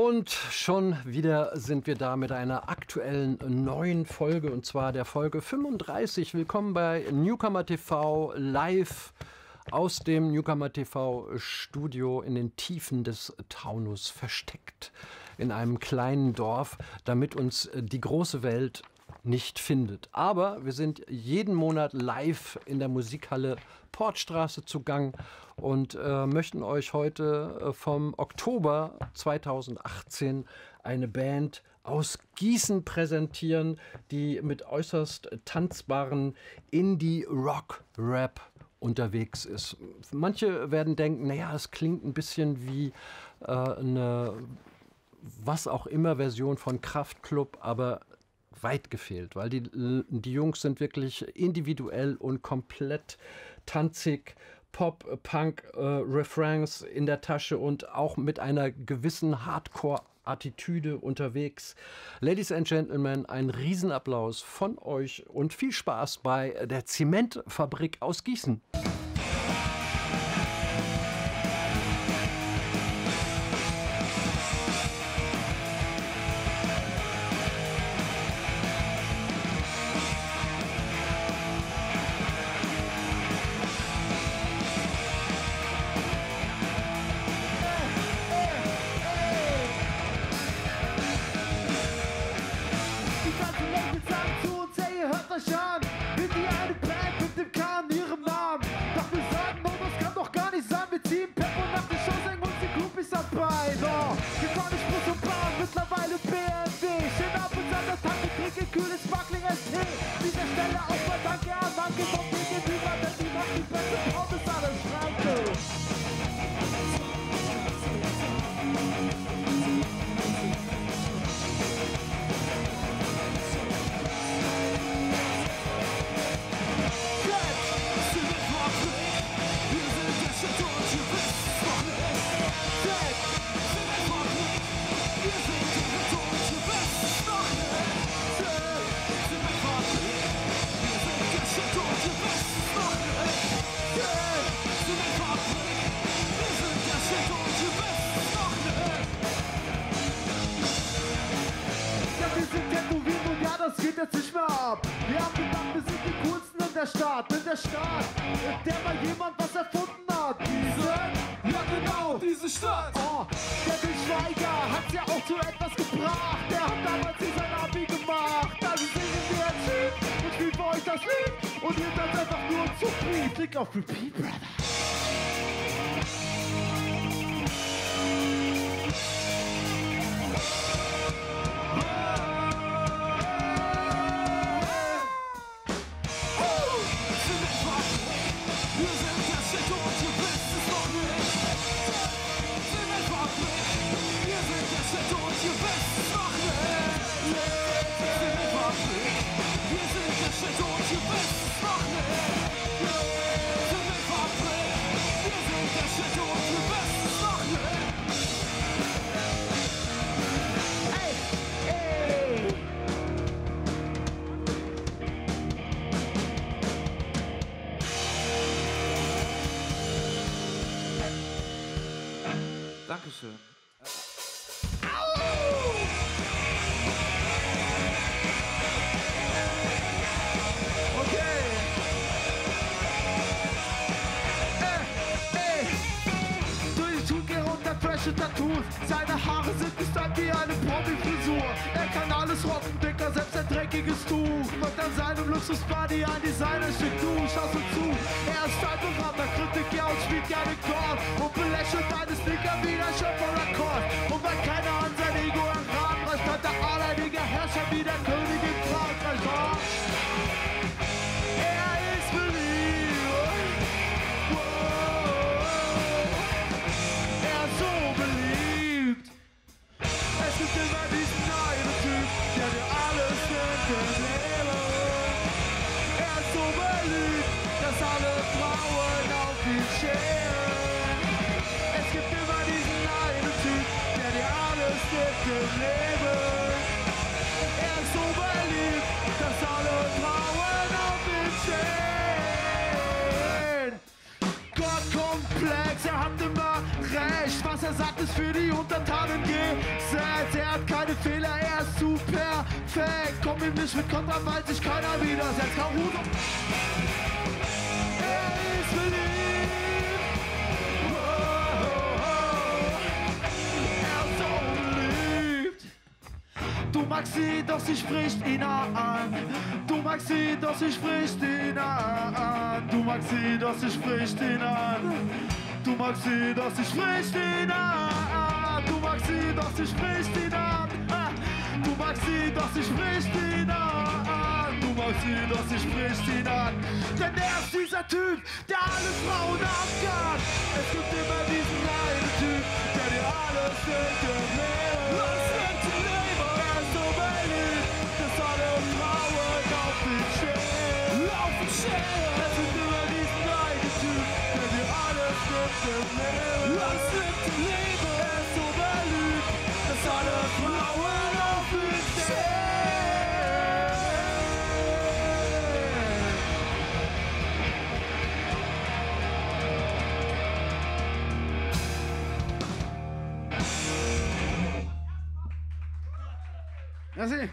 Und schon wieder sind wir da mit einer aktuellen neuen Folge und zwar der Folge 35. Willkommen bei Newcomer TV live aus dem Newcomer TV Studio in den Tiefen des Taunus versteckt in einem kleinen Dorf, damit uns die große Welt nicht findet. Aber wir sind jeden Monat live in der Musikhalle Portstraße zu Gang und äh, möchten euch heute äh, vom Oktober 2018 eine Band aus Gießen präsentieren, die mit äußerst tanzbaren Indie-Rock-Rap unterwegs ist. Manche werden denken, naja, es klingt ein bisschen wie äh, eine was auch immer Version von Kraftklub, aber weit gefehlt, weil die, die Jungs sind wirklich individuell und komplett tanzig. Pop, Punk, äh, Refrains in der Tasche und auch mit einer gewissen Hardcore-Attitüde unterwegs. Ladies and Gentlemen, ein Riesenapplaus von euch und viel Spaß bei der Zementfabrik aus Gießen. Think of repeat, brother. Dankeschön. Äh, äh. Tattoos. Seine Haare sind gestylt wie eine Promi-Frisur. Er kann alles rocken, dick dreckiges Tuch. Macht an seinem Luxusbody ein Designerstück. Du schaust du zu. Er ist ein berühmter Kritiker und spielt gerne Korn. Und belächelt deine Sneaker wie dein Schöpfer Akkord. Und weil keiner ihm nicht mit Kontra, weil sich keiner widersetzt. Caruso. Er ist beliebt. Er ist so beliebt. Du magst sie, doch sie spricht ihn an. Du magst sie, doch sie spricht ihn an. Du magst sie, doch sie spricht ihn an. Du magst sie, doch sie spricht ihn an. Du magst sie, doch sie spricht ihn an. Magst sie, doch sie spricht ihn an. Du magst sie, doch sie spricht ihn an. Denn er ist dieser Typ, der alle Frauen abgab. Es gibt immer diesen einen Typ, der dir alles nimmt im Leben. Was nimmt im Leben? Er ist so beliebt, dass Merci.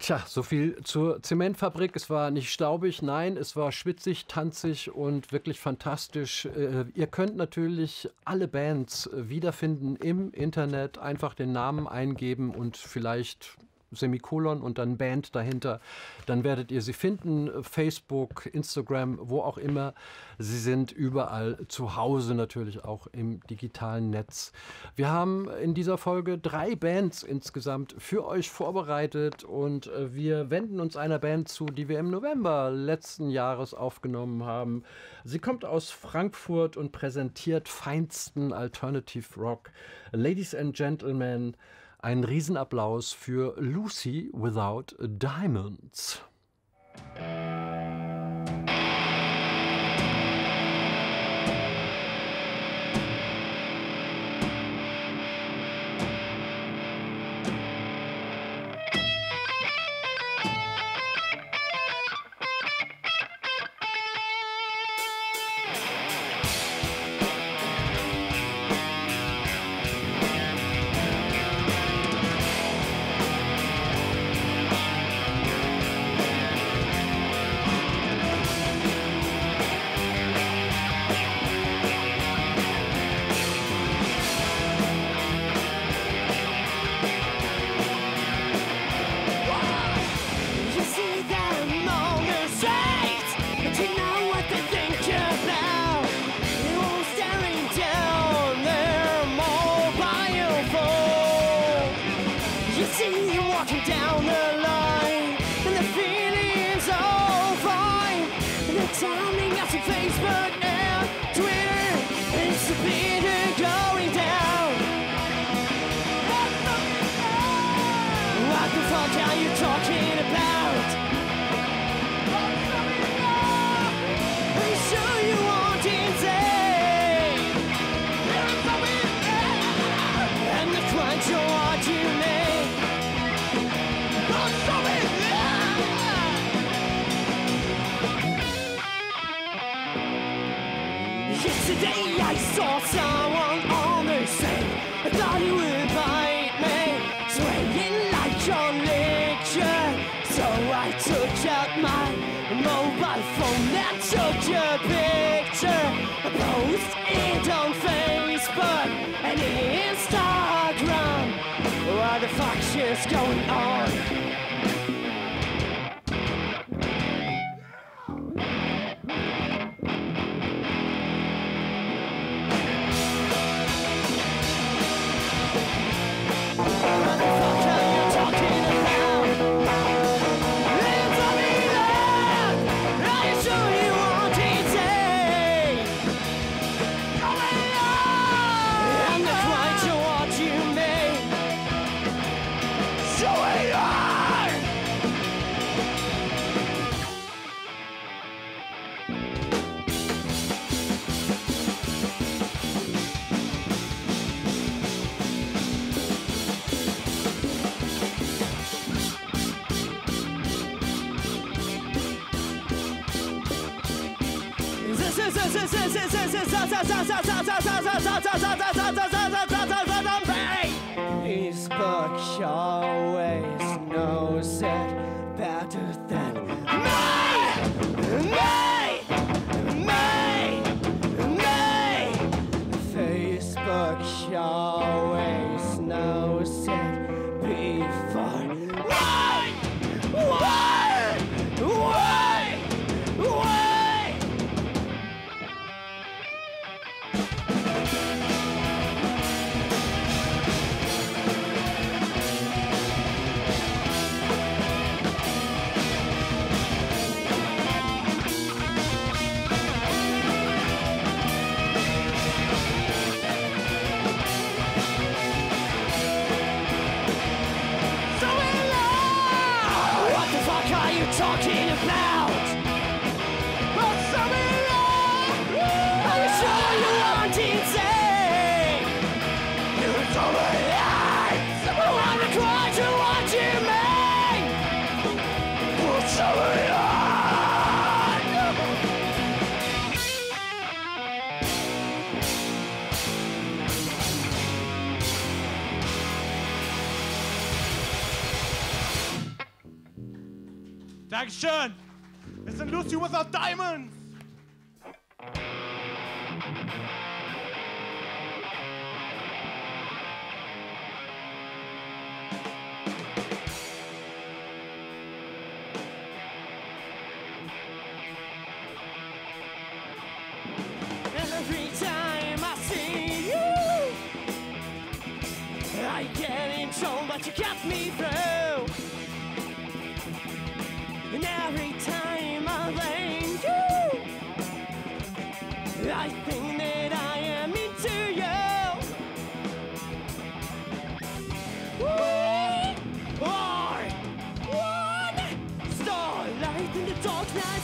Tja, so viel zur Zementfabrik. Es war nicht staubig, nein, es war schwitzig, tanzig und wirklich fantastisch. Äh, Ihr könnt natürlich alle Bands wiederfinden im Internet. Einfach den Namen eingeben und vielleicht Semikolon und dann Band dahinter. Dann werdet ihr sie finden. Facebook, Instagram, wo auch immer. Sie sind überall zu Hause, natürlich auch im digitalen Netz. Wir haben in dieser Folge drei Bands insgesamt für euch vorbereitet und äh, wir wenden uns einer Band zu, die wir im November letzten Jahres aufgenommen haben. Sie kommt aus Frankfurt und präsentiert feinsten Alternative Rock. Ladies and Gentlemen, ein Riesenapplaus für Lucy Without Diamonds. Turning out to Facebook Twitter, it's the bitter going down. What the fuck are you talking picture. I posted it on Facebook and Instagram. What the fuck is going on? He's Berkshire way. Dankeschön. Wir sind Lucy Without Diamonds. Every time I see you, I get in trouble, but you get me through.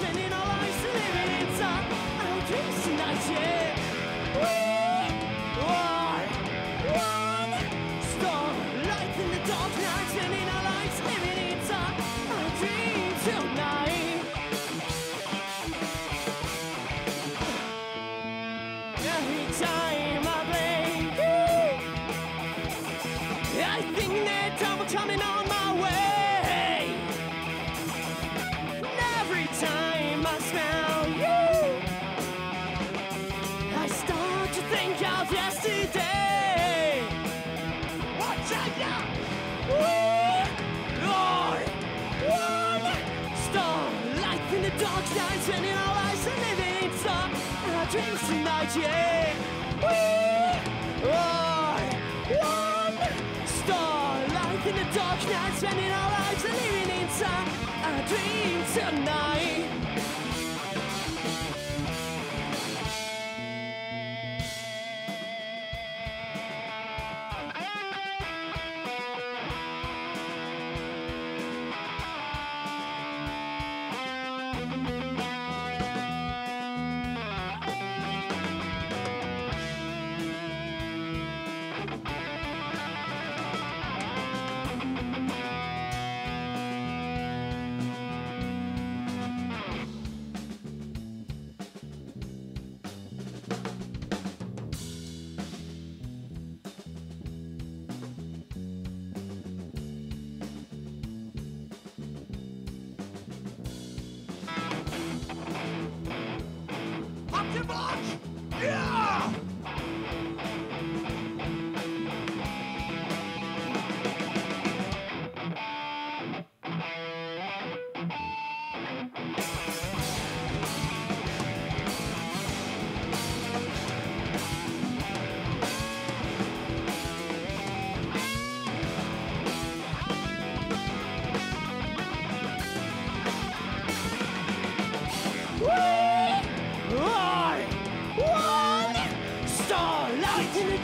spinning all smell you, I start to think of yesterday. Watch out now! Are one starlight in the dark night, spending our lives and living inside our dreams tonight. Yeah, we are one starlight in the dark night, spending our lives and living inside our dreams tonight.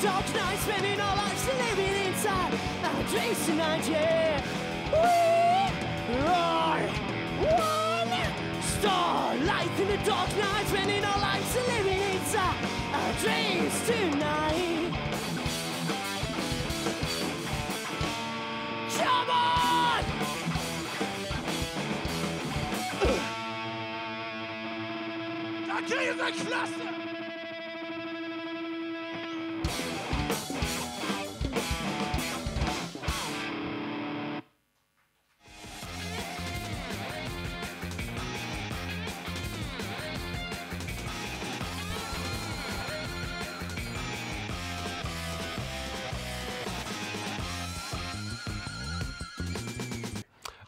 Dark night, spending our lives living inside our dreams tonight. Yeah, we are one starlight in the dark night, spending our lives living inside our dreams tonight. Come on! Danke, ihr seid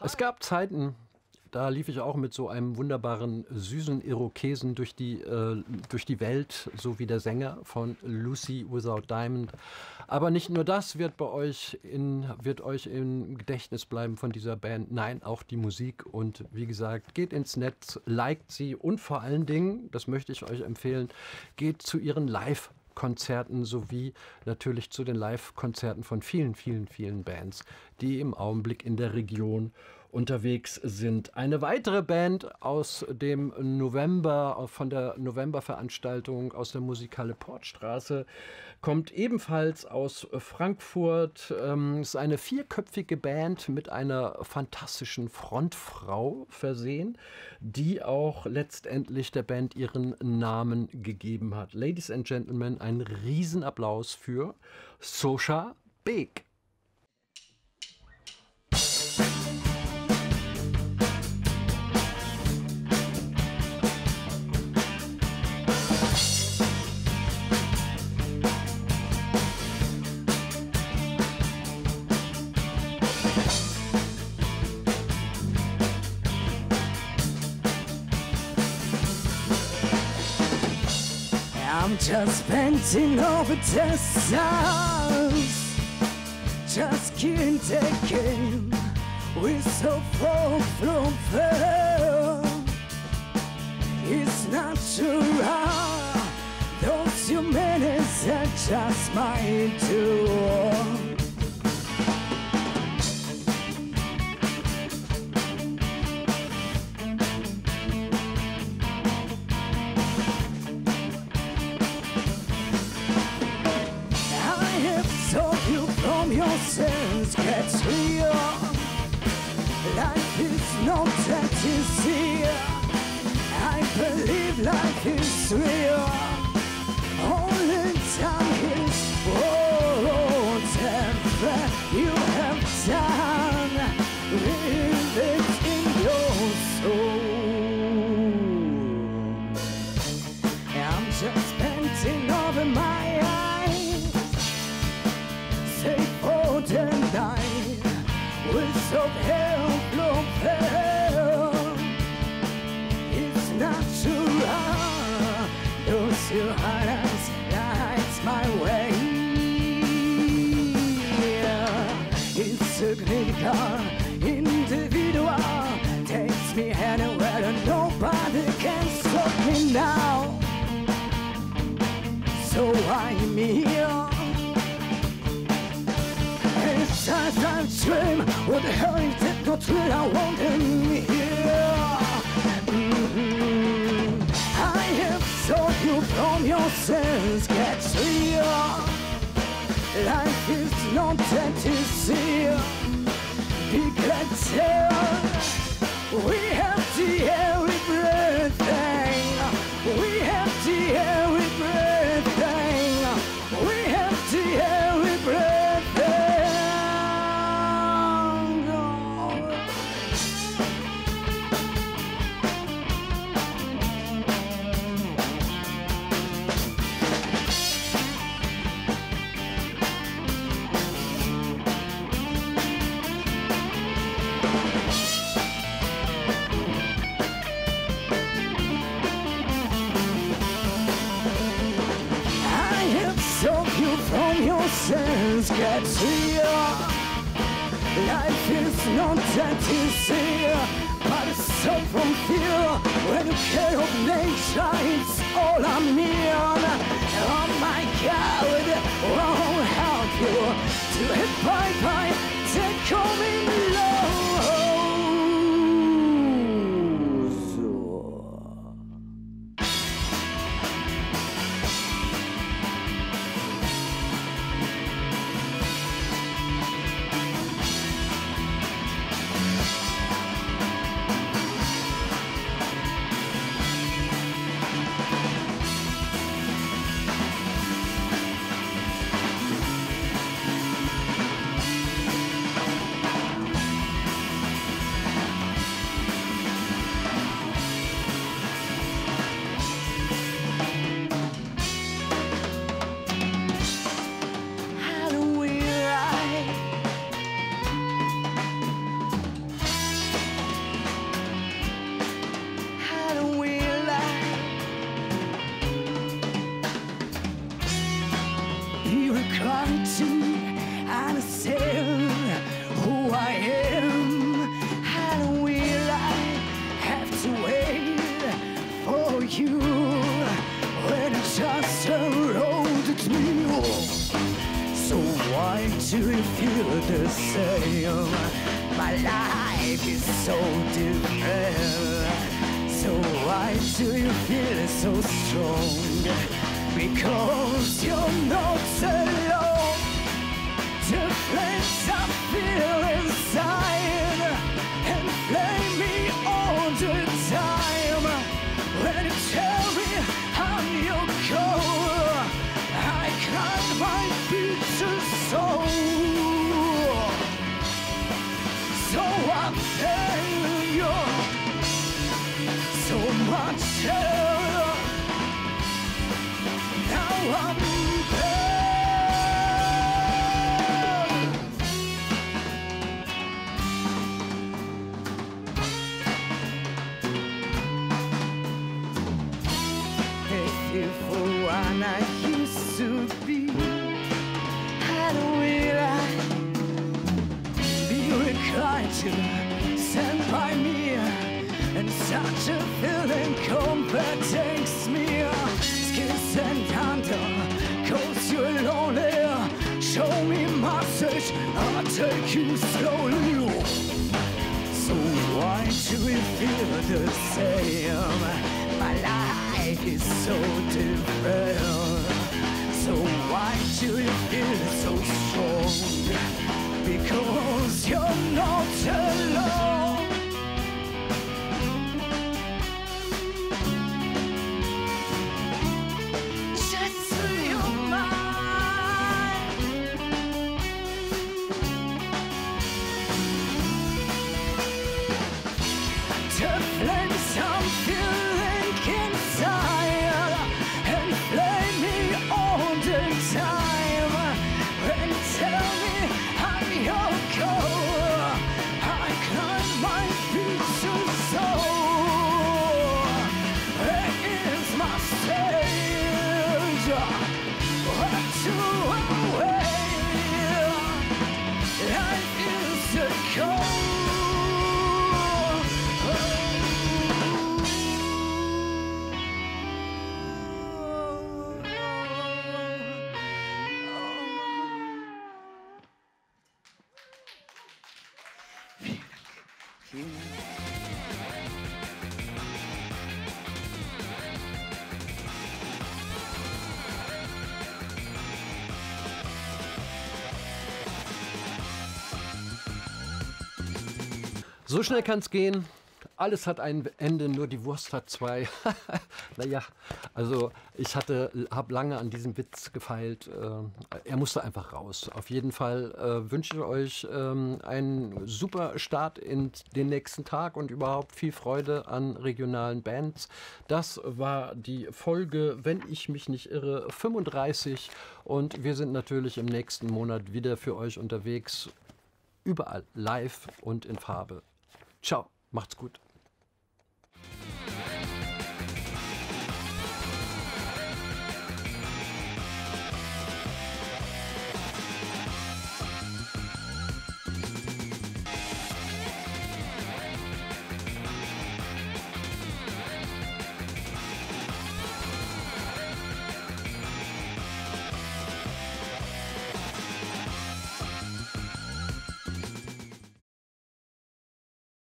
Es gab Zeiten, da lief ich auch mit so einem wunderbaren, süßen Irokesen durch die, äh, durch die Welt, so wie der Sänger von Lucy Without Diamond. Aber nicht nur das wird bei euch in, wird euch im Gedächtnis bleiben von dieser Band. Nein, auch die Musik. Und wie gesagt, geht ins Netz, liked sie und vor allen Dingen, das möchte ich euch empfehlen, geht zu ihren Live- Konzerten sowie natürlich zu den Live-Konzerten von vielen, vielen, vielen Bands, die im Augenblick in der Region unterwegs sind. Eine weitere Band aus dem November, von der Novemberveranstaltung aus der Musikhalle Portstraße, kommt ebenfalls aus Frankfurt. Ähm, ist eine vierköpfige Band mit einer fantastischen Frontfrau versehen, die auch letztendlich der Band ihren Namen gegeben hat. Ladies and Gentlemen, ein Riesenapplaus für Sosha Big. Just painting over the sounds Just keep taking We're so far from there It's not too hard Those human are just my intuition clear. Life is not that easy. I believe life is real. With some help from hell. It's hard. Those who hide lights my way. It's a individual. Takes me anywhere nobody can stop me now. So I'm here. It's I dream. The hell is. I want him here. Mhm. I have told you from your sins. Get real. Life is not that easy. Be glad. We have the air sins, get here. Life is not that easy, but it's so from fear. When you care of nature, it's all I mean. Oh my God, won't help you to hit bye bye, take coming feel the same. My life is so different. So why do you feel so strong? Because you're not alone. The flames I feel inside home. You So schnell kann es gehen. Alles hat ein Ende, nur die Wurst hat zwei. naja, also ich hatte, habe lange an diesem Witz gefeilt. Äh, er musste einfach raus. Auf jeden Fall äh, wünsche ich euch ähm, einen super Start in den nächsten Tag und überhaupt viel Freude an regionalen Bands. Das war die Folge, wenn ich mich nicht irre, 35. Und wir sind natürlich im nächsten Monat wieder für euch unterwegs. Überall live und in Farbe. Ciao, macht's gut.